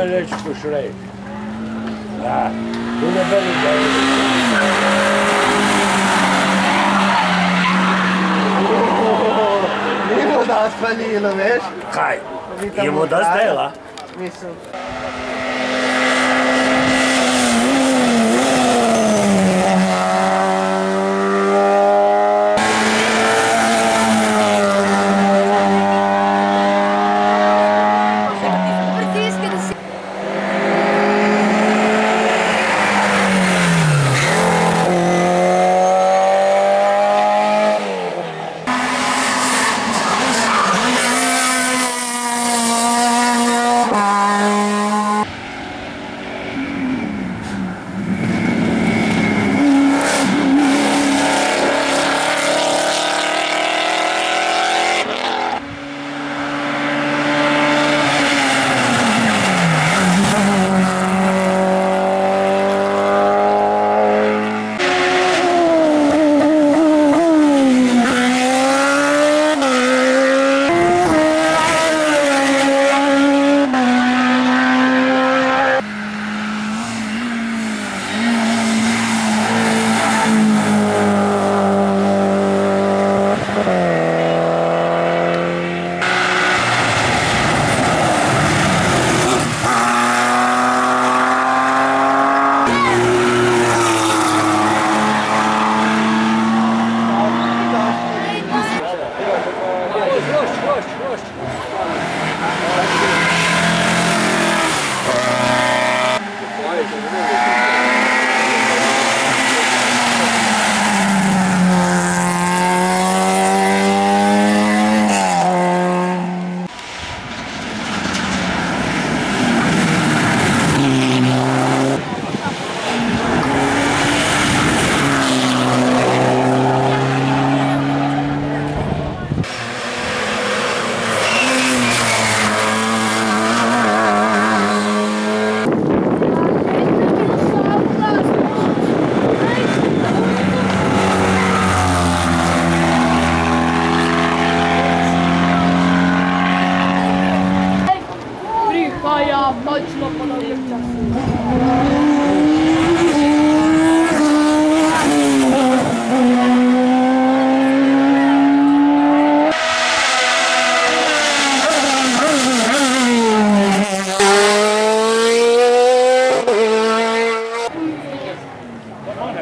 Veš, da, da reći ko šrek. Da, tu ne beli da Ni voda spalilo, veš? Kaj? Je odrajo. zdajla? Mislim.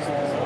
Jesus.